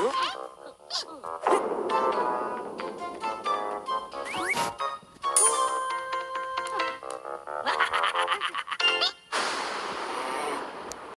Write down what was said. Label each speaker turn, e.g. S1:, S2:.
S1: Ha
S2: ha ha!